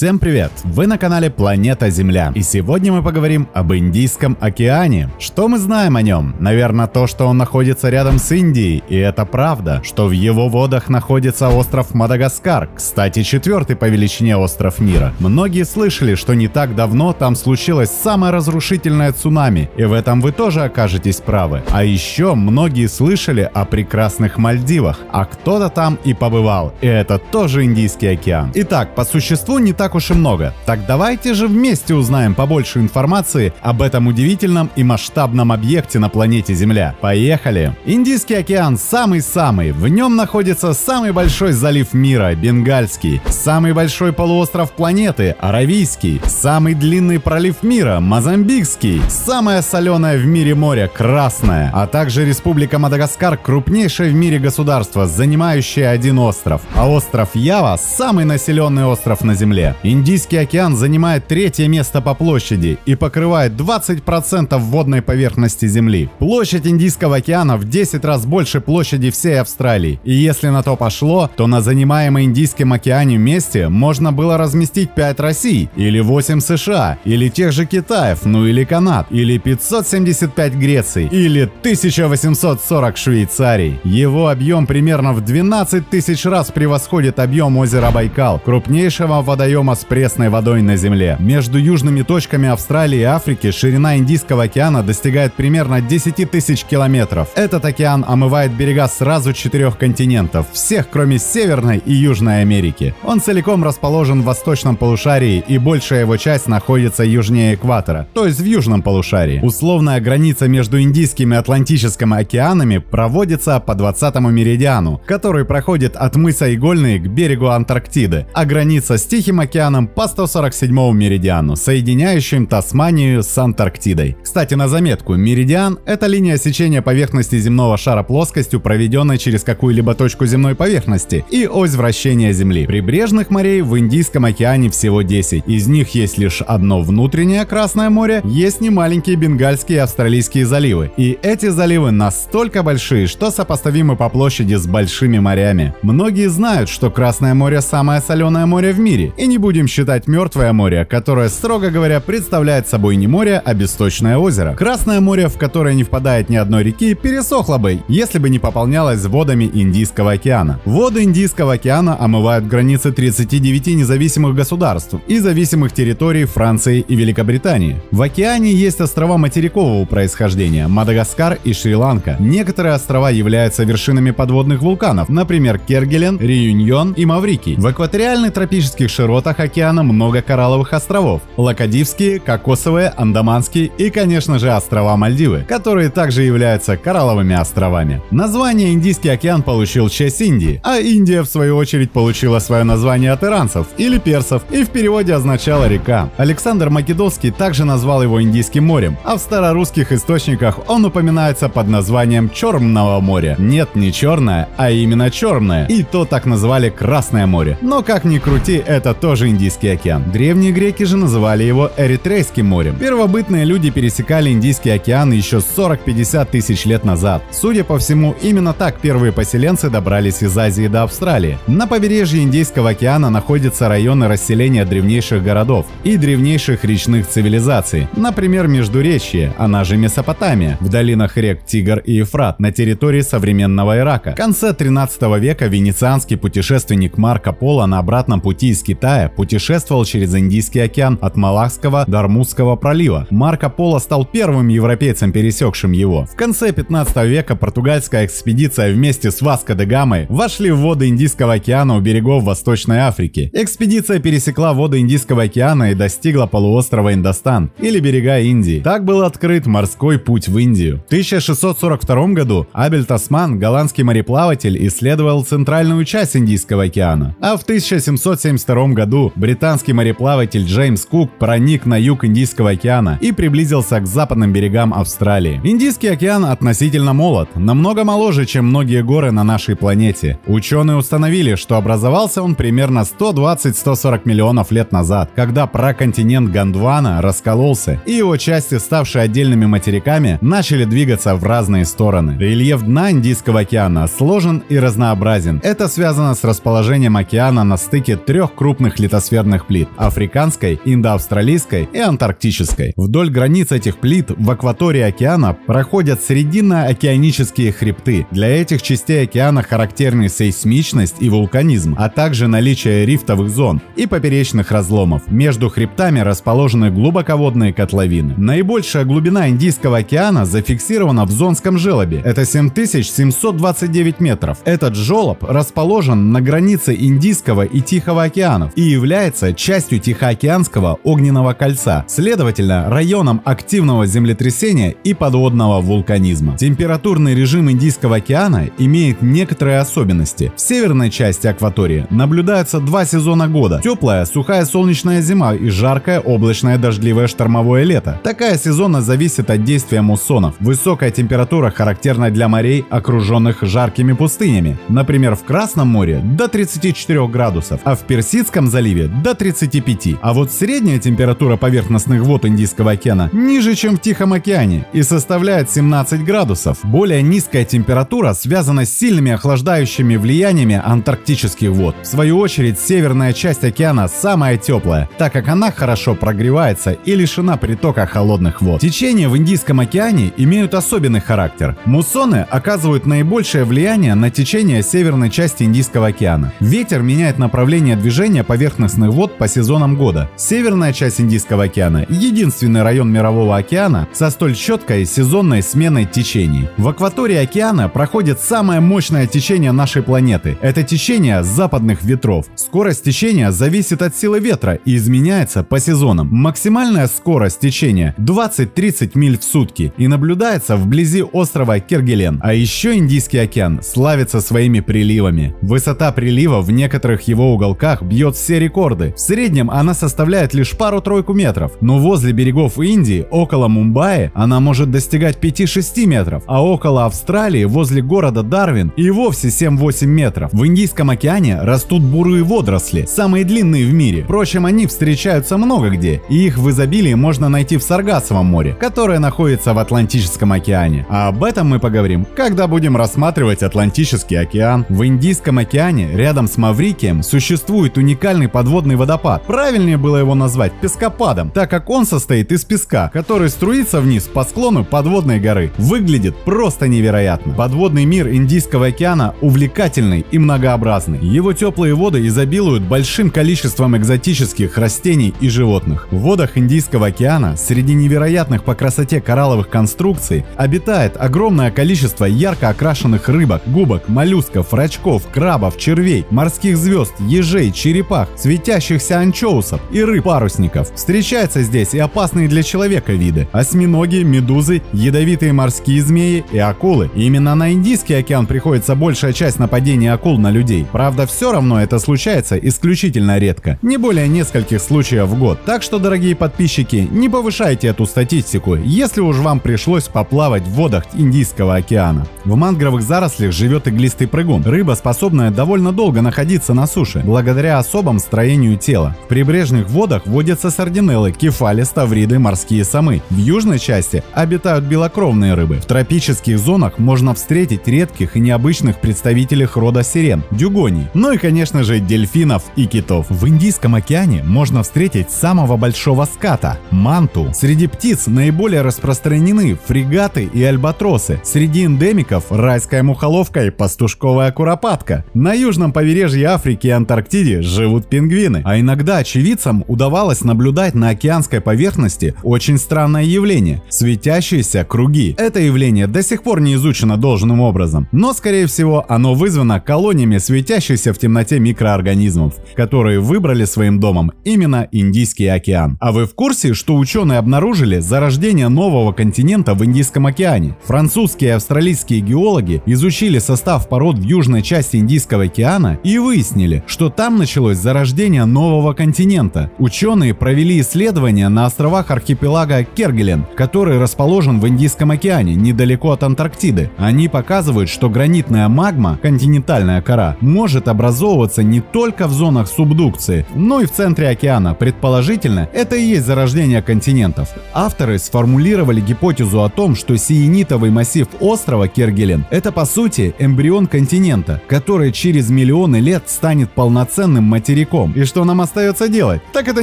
Всем привет! Вы на канале Планета Земля. И сегодня мы поговорим об Индийском океане. Что мы знаем о нем? Наверное, то, что он находится рядом с Индией. И это правда, что в его водах находится остров Мадагаскар. Кстати, четвертый по величине остров мира. Многие слышали, что не так давно там случилось самое разрушительное цунами. И в этом вы тоже окажетесь правы. А еще многие слышали о прекрасных Мальдивах. А кто-то там и побывал. И это тоже Индийский океан. Итак, по существу не так уж и много. Так давайте же вместе узнаем побольше информации об этом удивительном и масштабном объекте на планете Земля. Поехали! Индийский океан самый-самый. В нем находится самый большой залив мира – Бенгальский. Самый большой полуостров планеты – Аравийский. Самый длинный пролив мира – Мозамбикский. Самое соленое в мире море – Красное. А также Республика Мадагаскар – крупнейшее в мире государство, занимающее один остров. А остров Ява – самый населенный остров на Земле. Индийский океан занимает третье место по площади и покрывает 20% водной поверхности Земли. Площадь Индийского океана в 10 раз больше площади всей Австралии. И если на то пошло, то на занимаемой Индийском океане месте можно было разместить 5 Россий, или 8 США, или тех же Китаев, ну или Канад, или 575 Греции, или 1840 Швейцарий. Его объем примерно в 12 тысяч раз превосходит объем озера Байкал, крупнейшего водоема водоема с пресной водой на Земле. Между южными точками Австралии и Африки ширина Индийского океана достигает примерно 10 тысяч километров. Этот океан омывает берега сразу четырех континентов, всех кроме Северной и Южной Америки. Он целиком расположен в восточном полушарии и большая его часть находится южнее экватора, то есть в южном полушарии. Условная граница между Индийским и Атлантическим океанами проводится по 20 меридиану, который проходит от мыса Игольный к берегу Антарктиды, а граница с Тихим океаном океаном по 147 меридиану, соединяющим Тасманию с Антарктидой. Кстати, на заметку, меридиан – это линия сечения поверхности земного шара плоскостью, проведенной через какую-либо точку земной поверхности, и ось вращения Земли. Прибрежных морей в Индийском океане всего 10. Из них есть лишь одно внутреннее Красное море, есть немаленькие Бенгальские и Австралийские заливы. И эти заливы настолько большие, что сопоставимы по площади с большими морями. Многие знают, что Красное море самое соленое море в мире, и не будем считать Мертвое море, которое, строго говоря, представляет собой не море, а бесточное озеро. Красное море, в которое не впадает ни одной реки, пересохло бы, если бы не пополнялось водами Индийского океана. Воды Индийского океана омывают границы 39 независимых государств и зависимых территорий Франции и Великобритании. В океане есть острова материкового происхождения – Мадагаскар и Шри-Ланка. Некоторые острова являются вершинами подводных вулканов, например, Кергелен, Реюньон и Маврикий. В экваториальных тропических широтах широтах океана много коралловых островов – Лакадивские, Кокосовые, Андаманские и, конечно же, острова Мальдивы, которые также являются коралловыми островами. Название Индийский океан получил в честь Индии, а Индия, в свою очередь, получила свое название от иранцев или персов и в переводе означала «река». Александр Македонский также назвал его Индийским морем, а в старорусских источниках он упоминается под названием Черного моря. Нет, не черное, а именно черное, и то так назвали Красное море. Но как ни крути, это тоже тоже Индийский океан. Древние греки же называли его Эритрейским морем. Первобытные люди пересекали Индийский океан еще 40-50 тысяч лет назад. Судя по всему, именно так первые поселенцы добрались из Азии до Австралии. На побережье Индийского океана находятся районы расселения древнейших городов и древнейших речных цивилизаций, например, Междуречье, она же Месопотамия, в долинах рек Тигр и Ефрат, на территории современного Ирака. В конце 13 века венецианский путешественник Марко Поло на обратном пути из Китая путешествовал через Индийский океан от Малакского до Армузского пролива. Марко Поло стал первым европейцем, пересекшим его. В конце 15 века португальская экспедиция вместе с Васко де Гамой вошли в воды Индийского океана у берегов Восточной Африки. Экспедиция пересекла воды Индийского океана и достигла полуострова Индостан, или берега Индии. Так был открыт морской путь в Индию. В 1642 году Абель Тасман, голландский мореплаватель, исследовал центральную часть Индийского океана, а в 1772 году британский мореплаватель Джеймс Кук проник на юг Индийского океана и приблизился к западным берегам Австралии. Индийский океан относительно молод, намного моложе, чем многие горы на нашей планете. Ученые установили, что образовался он примерно 120-140 миллионов лет назад, когда проконтинент Гондвана раскололся, и его части, ставшие отдельными материками, начали двигаться в разные стороны. Рельеф дна Индийского океана сложен и разнообразен. Это связано с расположением океана на стыке трех крупных литосферных плит – африканской, индоавстралийской и антарктической. Вдоль границ этих плит в акватории океана проходят срединно-океанические хребты. Для этих частей океана характерны сейсмичность и вулканизм, а также наличие рифтовых зон и поперечных разломов. Между хребтами расположены глубоководные котловины. Наибольшая глубина Индийского океана зафиксирована в Зонском желобе. Это 7729 метров. Этот желоб расположен на границе Индийского и Тихого океанов и является частью Тихоокеанского огненного кольца, следовательно, районом активного землетрясения и подводного вулканизма. Температурный режим Индийского океана имеет некоторые особенности. В северной части акватории наблюдаются два сезона года – теплая, сухая солнечная зима и жаркое, облачное, дождливое штормовое лето. Такая сезонность зависит от действия муссонов. Высокая температура характерна для морей, окруженных жаркими пустынями. Например, в Красном море до 34 градусов, а в Персидском заливе до 35. А вот средняя температура поверхностных вод Индийского океана ниже, чем в Тихом океане и составляет 17 градусов. Более низкая температура связана с сильными охлаждающими влияниями антарктических вод. В свою очередь, северная часть океана самая теплая, так как она хорошо прогревается и лишена притока холодных вод. Течения в Индийском океане имеют особенный характер. Муссоны оказывают наибольшее влияние на течение северной части Индийского океана. Ветер меняет направление движения поверхностных вод по сезонам года. Северная часть Индийского океана – единственный район мирового океана со столь четкой сезонной сменой течений. В акватории океана проходит самое мощное течение нашей планеты. Это течение западных ветров. Скорость течения зависит от силы ветра и изменяется по сезонам. Максимальная скорость течения 20-30 миль в сутки и наблюдается вблизи острова Кергелен. А еще Индийский океан славится своими приливами. Высота прилива в некоторых его уголках бьет все рекорды. В среднем она составляет лишь пару-тройку метров, но возле берегов Индии, около Мумбаи, она может достигать 5-6 метров, а около Австралии, возле города Дарвин, и вовсе 7-8 метров. В Индийском океане растут бурые водоросли, самые длинные в мире. Впрочем, они встречаются много где, и их в изобилии можно найти в Саргасовом море, которое находится в Атлантическом океане. А об этом мы поговорим, когда будем рассматривать Атлантический океан. В Индийском океане, рядом с Маврикием, существует уникальный подводный водопад. Правильнее было его назвать пескопадом, так как он состоит из песка, который струится вниз по склону подводной горы. Выглядит просто невероятно. Подводный мир Индийского океана увлекательный и многообразный. Его теплые воды изобилуют большим количеством экзотических растений и животных. В водах Индийского океана среди невероятных по красоте коралловых конструкций обитает огромное количество ярко окрашенных рыбок, губок, моллюсков, рачков, крабов, червей, морских звезд, ежей, черепах, светящихся анчоусов и рыб-парусников. Встречаются здесь и опасные для человека виды – осьминоги, медузы, ядовитые морские змеи и акулы. И именно на Индийский океан приходится большая часть нападений акул на людей. Правда, все равно это случается исключительно редко, не более нескольких случаев в год. Так что, дорогие подписчики, не повышайте эту статистику, если уж вам пришлось поплавать в водах Индийского океана. В мангровых зарослях живет иглистый прыгун, рыба, способная довольно долго находиться на суше, благодаря особому строению тела. В прибрежных водах водятся сардинеллы, кефали, ставриды, морские самы. В южной части обитают белокровные рыбы. В тропических зонах можно встретить редких и необычных представителей рода сирен, дюгоний, ну и, конечно же, дельфинов и китов. В Индийском океане можно встретить самого большого ската – манту. Среди птиц наиболее распространены фрегаты и альбатросы. Среди эндемиков – райская мухоловка и пастушковая куропатка. На южном побережье Африки и Антарктиде живут пингвины. А иногда очевидцам удавалось наблюдать на океанской поверхности очень странное явление – светящиеся круги. Это явление до сих пор не изучено должным образом, но скорее всего оно вызвано колониями светящихся в темноте микроорганизмов, которые выбрали своим домом именно Индийский океан. А вы в курсе, что ученые обнаружили зарождение нового континента в Индийском океане? Французские и австралийские геологи изучили состав пород в южной части Индийского океана и выяснили, что там началось зарождение нового континента. Ученые провели исследования на островах архипелага Кергелен, который расположен в Индийском океане, недалеко от Антарктиды. Они показывают, что гранитная магма, континентальная кора, может образовываться не только в зонах субдукции, но и в центре океана. Предположительно, это и есть зарождение континентов. Авторы сформулировали гипотезу о том, что сиенитовый массив острова Кергелен – это по сути эмбрион континента, который через миллионы лет станет полноценным материком материком. И что нам остается делать? Так это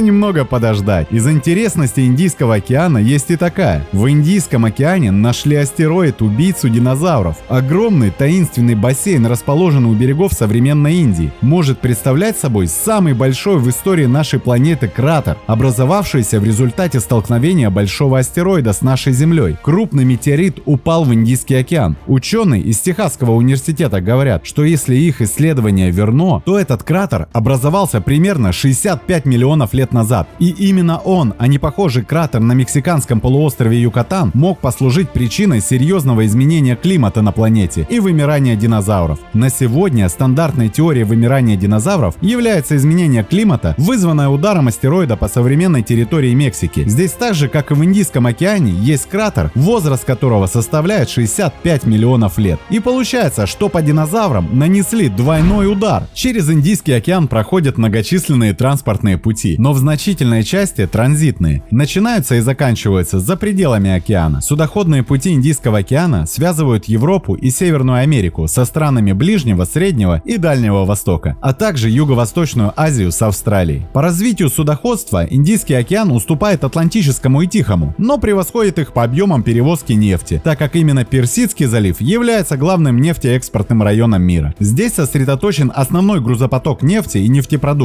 немного подождать. Из интересности Индийского океана есть и такая. В Индийском океане нашли астероид-убийцу динозавров. Огромный таинственный бассейн, расположенный у берегов современной Индии, может представлять собой самый большой в истории нашей планеты кратер, образовавшийся в результате столкновения большого астероида с нашей Землей. Крупный метеорит упал в Индийский океан. Ученые из Техасского университета говорят, что если их исследование верно, то этот кратер образовался примерно 65 миллионов лет назад. И именно он, а не похожий кратер на мексиканском полуострове Юкатан, мог послужить причиной серьезного изменения климата на планете и вымирания динозавров. На сегодня стандартной теорией вымирания динозавров является изменение климата, вызванное ударом астероида по современной территории Мексики. Здесь так же, как и в Индийском океане, есть кратер, возраст которого составляет 65 миллионов лет. И получается, что по динозаврам нанесли двойной удар. Через Индийский океан проходят многочисленные транспортные пути, но в значительной части транзитные. Начинаются и заканчиваются за пределами океана. Судоходные пути Индийского океана связывают Европу и Северную Америку со странами Ближнего, Среднего и Дальнего Востока, а также Юго-Восточную Азию с Австралией. По развитию судоходства Индийский океан уступает Атлантическому и Тихому, но превосходит их по объемам перевозки нефти, так как именно Персидский залив является главным нефтеэкспортным районом мира. Здесь сосредоточен основной грузопоток нефти и нефтепродуктов,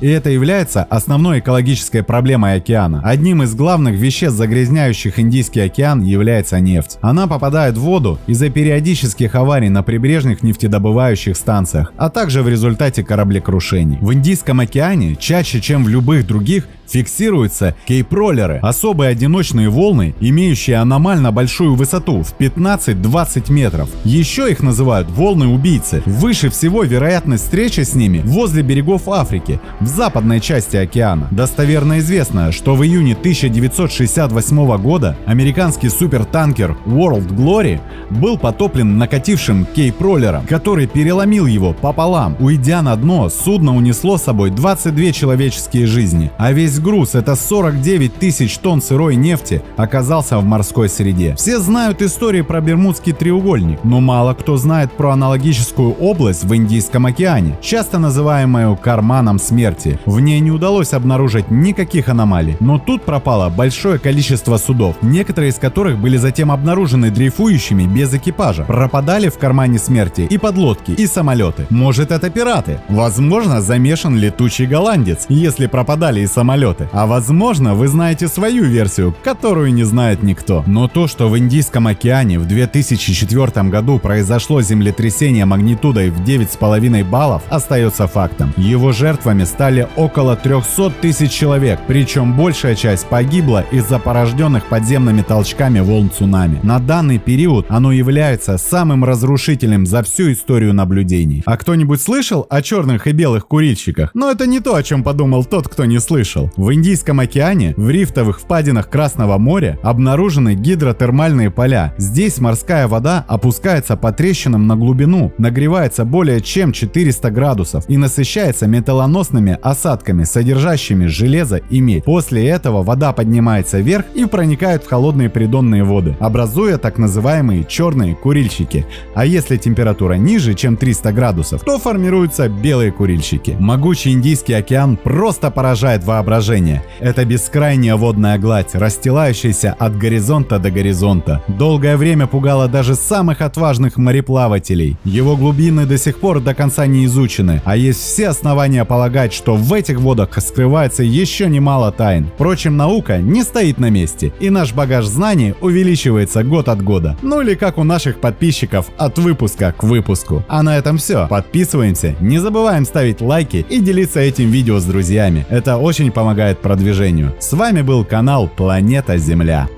и это является основной экологической проблемой океана. Одним из главных веществ, загрязняющих Индийский океан, является нефть. Она попадает в воду из-за периодических аварий на прибрежных нефтедобывающих станциях, а также в результате кораблекрушений. В Индийском океане чаще, чем в любых других, фиксируются кейпроллеры, особые одиночные волны, имеющие аномально большую высоту в 15-20 метров. Еще их называют волны-убийцы. Выше всего вероятность встречи с ними возле берегов Африки, в западной части океана. Достоверно известно, что в июне 1968 года американский супертанкер World Glory был потоплен накатившим кейпроллером, который переломил его пополам. Уйдя на дно, судно унесло с собой 22 человеческие жизни, а весь груз, это 49 тысяч тонн сырой нефти, оказался в морской среде. Все знают истории про Бермудский треугольник, но мало кто знает про аналогическую область в Индийском океане, часто называемую карманом смерти. В ней не удалось обнаружить никаких аномалий, но тут пропало большое количество судов, некоторые из которых были затем обнаружены дрейфующими без экипажа. Пропадали в кармане смерти и подлодки, и самолеты. Может это пираты? Возможно замешан летучий голландец, если пропадали и самолеты. А возможно вы знаете свою версию, которую не знает никто. Но то, что в Индийском океане в 2004 году произошло землетрясение магнитудой в 9,5 баллов, остается фактом. Его жертвами стали около 300 тысяч человек, причем большая часть погибла из-за порожденных подземными толчками волн цунами. На данный период оно является самым разрушительным за всю историю наблюдений. А кто-нибудь слышал о черных и белых курильщиках? Но это не то, о чем подумал тот, кто не слышал. В Индийском океане, в рифтовых впадинах Красного моря, обнаружены гидротермальные поля. Здесь морская вода опускается по трещинам на глубину, нагревается более чем 400 градусов и насыщается металлоносными осадками, содержащими железо и медь. После этого вода поднимается вверх и проникает в холодные придонные воды, образуя так называемые черные курильщики. А если температура ниже, чем 300 градусов, то формируются белые курильщики. Могучий Индийский океан просто поражает воображение. Это бескрайняя водная гладь, расстилающаяся от горизонта до горизонта. Долгое время пугала даже самых отважных мореплавателей. Его глубины до сих пор до конца не изучены, а есть все основания полагать, что в этих водах скрывается еще немало тайн. Впрочем, наука не стоит на месте, и наш багаж знаний увеличивается год от года. Ну или как у наших подписчиков от выпуска к выпуску. А на этом все. Подписываемся, не забываем ставить лайки и делиться этим видео с друзьями. Это очень помогает продвижению. С вами был канал Планета Земля.